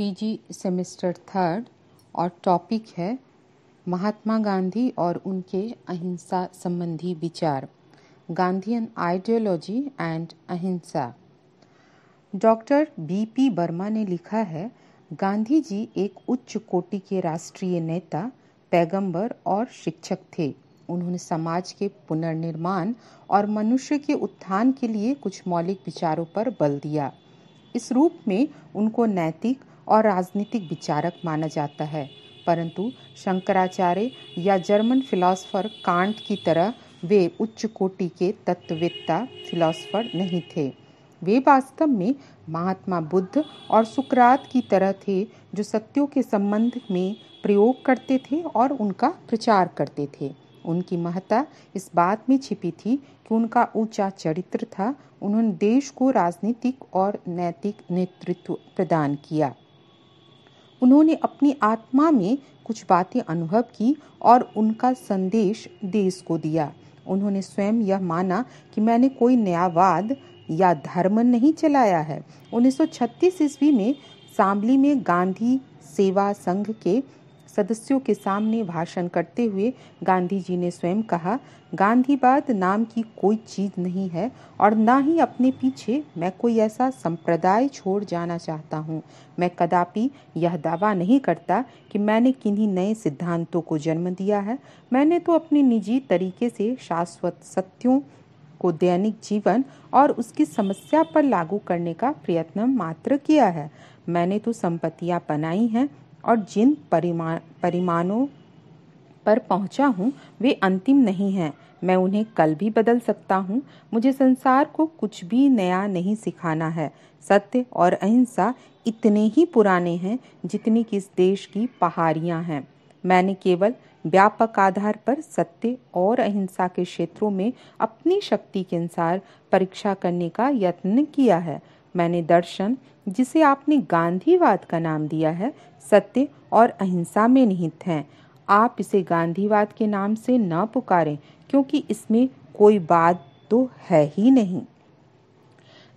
PG semester third और topic है महात्मा गांधी और उनके अहिंसा संबंधी विचार, Gandhian ideology and ahimsa. Doctor BP Verma ने लिखा है, गांधी जी एक उच्च कोटि के राष्ट्रीय नेता, पैगंबर और शिक्षक थे। उन्होंने समाज के पुनर्निर्माण और मनुष्य के उत्थान के लिए कुछ मौलिक विचारों पर बल दिया। इस रूप में उनको नैतिक और राजनीतिक विचारक माना जाता है। परंतु शंकराचार्य या जर्मन फिलोसफर कांट की तरह वे उच्च कोटि के तत्ववेत्ता फिलोसफर नहीं थे। वे वास्तव में महात्मा बुद्ध और सुकरात की तरह थे जो सत्यों के संबंध में प्रयोग करते थे और उनका प्रचार करते थे। उनकी महत्ता इस बात में छिपी थी कि उनका ऊँचा चरित्र था। उन्होंने देश को राजनीतिक और नैतिक नेतृत्व प्रदान किया। उन्होंने अपनी आत्मा में कुछ बातें अनुभव की और उनका संदेश देश को दिया। उन्होंने स्वयं यह माना कि मैंने कोई नयावाद या धर्म नहीं चलाया है। 1936 ईस्वी में शामली में गांधी सेवा संघ के सदस्यों के सामने भाषण करते हुए गांधी जी ने स्वयं कहा, गांधीवाद नाम की कोई चीज़ नहीं है और ना ही अपने पीछे मैं कोई ऐसा संप्रदाय छोड़ जाना चाहता हूँ। मैं कदापि यह दावा नहीं करता कि मैंने किन्हीं नए सिद्धांतों को जन्म दिया है। मैंने तो अपने निजी तरीके से शाश्वत सत्यों को दैनिक जीवन और उसकी समस्या पर लागू करने का प्रयत्न मात्र किया है। मैंने तो संपत्तियाँ बनाई हैं और जिन परिमा, परिमाणों पर पहुँचा हूँ, वे अंतिम नहीं हैं। मैं उन्हें कल भी बदल सकता हूँ। मुझे संसार को कुछ भी नया नहीं सिखाना है। सत्य और अहिंसा इतने ही पुराने हैं जितनी कि इस देश की पहाड़ियाँ हैं। मैंने केवल व्यापक आधार पर सत्य और अहिंसा के क्षेत्रों में अपनी शक्ति के अनुसार परीक्षा करने का यत्न किया है। मैंने दर्शन जिसे आपने गांधीवाद का नाम दिया है, सत्य और अहिंसा में निहित हैं। आप इसे गांधीवाद के नाम से न पुकारें, क्योंकि इसमें कोई बात तो है ही नहीं।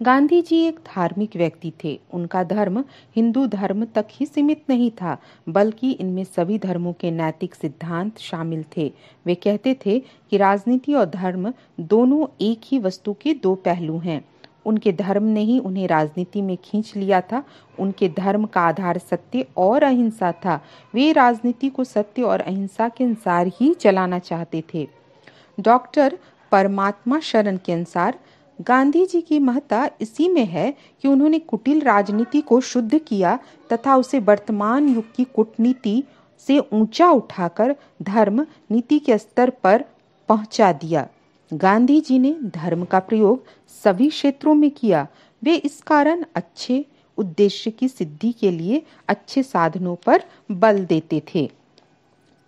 गांधी जी एक धार्मिक व्यक्ति थे। उनका धर्म हिंदू धर्म तक ही सीमित नहीं था, बल्कि इनमें सभी धर्मों के नैतिक सिद्धांत शामिल थे। वे कहते थे कि राजनीति और धर्म दोनों एक ही वस्तु के दो पहलू हैं। उनके धर्म ने ही उन्हें राजनीति में खींच लिया था। उनके धर्म का आधार सत्य और अहिंसा था। वे राजनीति को सत्य और अहिंसा के अनुसार ही चलाना चाहते थे। डॉक्टर परमात्मा शरण के अनुसार गांधी जी की महत्ता इसी में है कि उन्होंने कुटिल राजनीति को शुद्ध किया तथा उसे वर्तमान युग की कूटनीति से ऊँचा उठाकर धर्म नीति के स्तर पर पहुँचा दिया। गांधी जी ने धर्म का प्रयोग सभी क्षेत्रों में किया। वे इस कारण अच्छे उद्देश्य की सिद्धि के लिए अच्छे साधनों पर बल देते थे।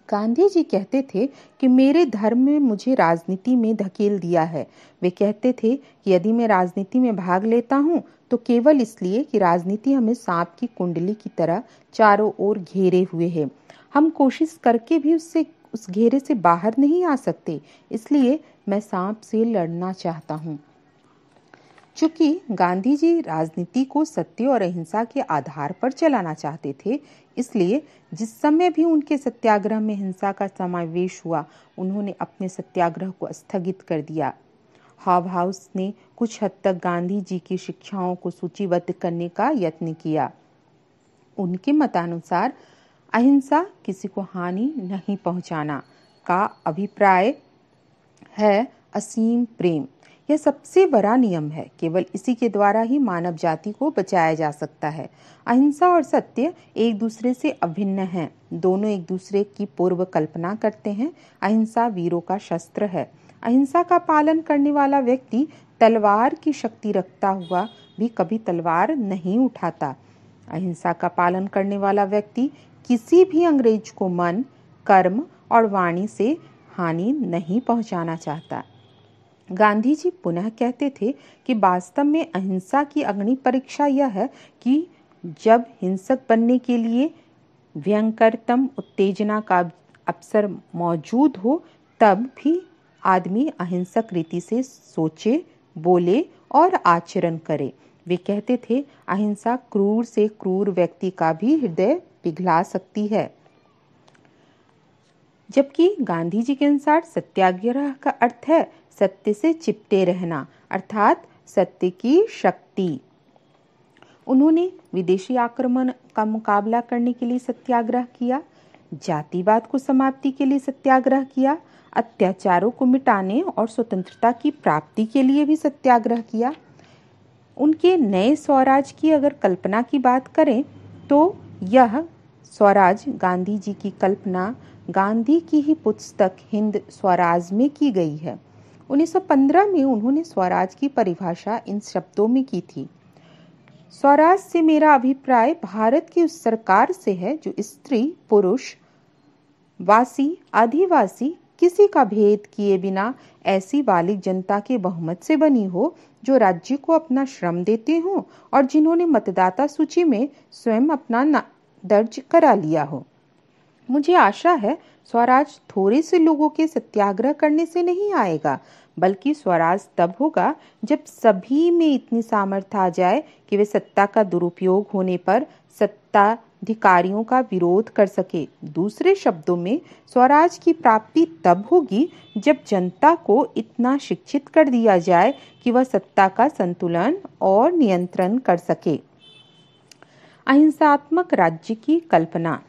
गांधी जी कहते थे कि मेरे धर्म में मुझे राजनीति में धकेल दिया है। वे कहते थे कि यदि मैं राजनीति में भाग लेता हूँ तो केवल इसलिए कि राजनीति हमें सांप की कुंडली की तरह चारों ओर घेरे हुए है। हम कोशिश करके भी उससे उस घेरे से बाहर नहीं आ सकते, इसलिए मैं सांप से लड़ना चाहता हूँ। चूँकि गांधी जी राजनीति को सत्य और अहिंसा के आधार पर चलाना चाहते थे, इसलिए जिस समय भी उनके सत्याग्रह में हिंसा का समावेश हुआ, उन्होंने अपने सत्याग्रह को स्थगित कर दिया। हाव हाउस ने कुछ हद तक गांधी जी की शिक्षाओं को सूचीबद्ध करने का यत्न किया। उनके मतानुसार अहिंसा किसी को हानि नहीं पहुंचाना का अभिप्राय है असीम प्रेम। यह सबसे बड़ा नियम है, केवल इसी के द्वारा ही मानव जाति को बचाया जा सकता है। अहिंसा और सत्य एक दूसरे से अभिन्न हैं, दोनों एक दूसरे की पूर्व कल्पना करते हैं। अहिंसा वीरों का शस्त्र है। अहिंसा का पालन करने वाला व्यक्ति तलवार की शक्ति रखता हुआ भी कभी तलवार नहीं उठाता। अहिंसा का पालन करने वाला व्यक्ति किसी भी अंग्रेज़ को मन, कर्म और वाणी से हानि नहीं पहुंचाना चाहता। गांधी जी पुनः कहते थे कि वास्तव में अहिंसा की अग्नि परीक्षा यह है कि जब हिंसक बनने के लिए व्यंकरतम उत्तेजना का अवसर मौजूद हो, तब भी आदमी अहिंसक रीति से सोचे, बोले और आचरण करे। वे कहते थे, अहिंसा क्रूर से क्रूर व्यक्ति का भी हृदय पिघला सकती है। जबकि गांधी जी के अनुसार सत्याग्रह का अर्थ है सत्य से चिपटे रहना, अर्थात सत्य की शक्ति। उन्होंने विदेशी आक्रमण का मुकाबला करने के लिए सत्याग्रह किया, जातिवाद को समाप्ति के लिए सत्याग्रह किया, अत्याचारों को मिटाने और स्वतंत्रता की प्राप्ति के लिए भी सत्याग्रह किया। उनके नए स्वराज की अगर कल्पना की बात करें तो यह स्वराज गांधी जी की कल्पना गांधी की ही पुस्तक हिंद स्वराज में की गई है। 1915 में उन्होंने स्वराज की परिभाषा इन शब्दों में की थी। स्वराज से मेरा अभिप्राय भारत की उस सरकार से है जो स्त्री, पुरुष, वासी, आदिवासी, किसी का भेद किए बिना ऐसी बालिक जनता के बहुमत से बनी हो, जो राज्य को अपना श्रम देते हो और जिन्होंने मतदाता सूची में स्वयं अपना दर्ज करा लिया हो। मुझे आशा है स्वराज थोड़े से लोगों के सत्याग्रह करने से नहीं आएगा, बल्कि स्वराज तब होगा जब सभी में इतनी सामर्थ्य आ जाए कि वे सत्ता का दुरुपयोग होने पर सत्ताधिकारियों का विरोध कर सके। दूसरे शब्दों में, स्वराज की प्राप्ति तब होगी जब जनता को इतना शिक्षित कर दिया जाए कि वह सत्ता का संतुलन और नियंत्रण कर सके। अहिंसात्मक राज्य की कल्पना।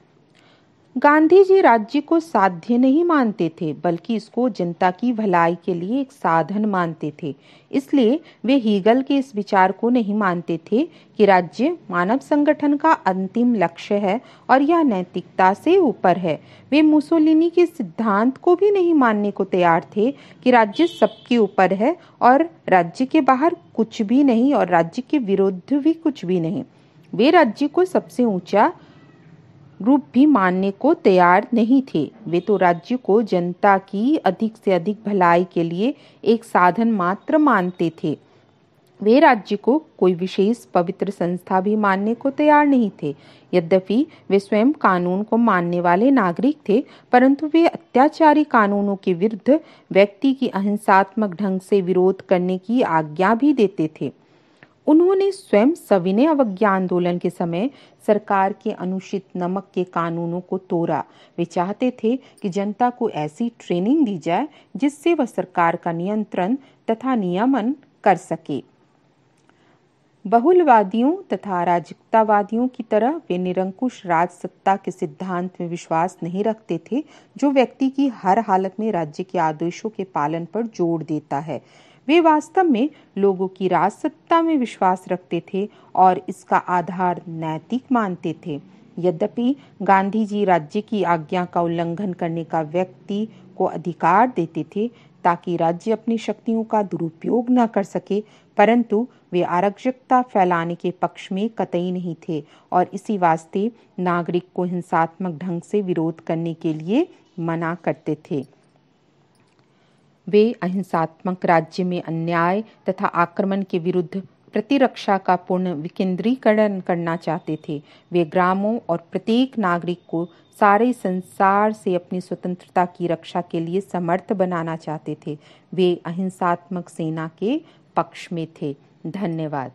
गांधी जी राज्य को साध्य नहीं मानते थे, बल्कि इसको जनता की भलाई के लिए एक साधन मानते थे। इसलिए वे हीगल के इस विचार को नहीं मानते थे कि राज्य मानव संगठन का अंतिम लक्ष्य है और यह नैतिकता से ऊपर है। वे मुसोलिनी के सिद्धांत को भी नहीं मानने को तैयार थे कि राज्य सबके ऊपर है और राज्य के बाहर कुछ भी नहीं और राज्य के विरुद्ध भी कुछ भी नहीं। वे राज्य को सबसे ऊँचा रूप भी मानने को तैयार नहीं थे। वे तो राज्य को जनता की अधिक से अधिक भलाई के लिए एक साधन मात्र मानते थे। वे राज्य को कोई विशेष पवित्र संस्था भी मानने को तैयार नहीं थे। यद्यपि वे स्वयं कानून को मानने वाले नागरिक थे, परंतु वे अत्याचारी कानूनों के विरुद्ध व्यक्ति की अहिंसात्मक ढंग से विरोध करने की आज्ञा भी देते थे। उन्होंने स्वयं सविनय अवज्ञा आंदोलन के समय सरकार के अनुचित नमक के कानूनों को तोड़ा। वे चाहते थे कि जनता को ऐसी ट्रेनिंग दी जाए जिससे वह सरकार का नियंत्रण तथा नियमन कर सके। बहुलवादियों तथा अराजकतावादियों की तरह वे निरंकुश राज सत्ता के सिद्धांत में विश्वास नहीं रखते थे, जो व्यक्ति की हर हालत में राज्य के आदेशों के पालन पर ज़ोर देता है। वे वास्तव में लोगों की राजसत्ता में विश्वास रखते थे और इसका आधार नैतिक मानते थे। यद्यपि गांधी जी राज्य की आज्ञा का उल्लंघन करने का व्यक्ति को अधिकार देते थे ताकि राज्य अपनी शक्तियों का दुरुपयोग न कर सके, परंतु वे आरक्षकता फैलाने के पक्ष में कतई नहीं थे और इसी वास्ते नागरिक को हिंसात्मक ढंग से विरोध करने के लिए मना करते थे। वे अहिंसात्मक राज्य में अन्याय तथा आक्रमण के विरुद्ध प्रतिरक्षा का पूर्ण विकेंद्रीकरण करना चाहते थे। वे ग्रामों और प्रत्येक नागरिक को सारे संसार से अपनी स्वतंत्रता की रक्षा के लिए समर्थ बनाना चाहते थे। वे अहिंसात्मक सेना के पक्ष में थे। धन्यवाद।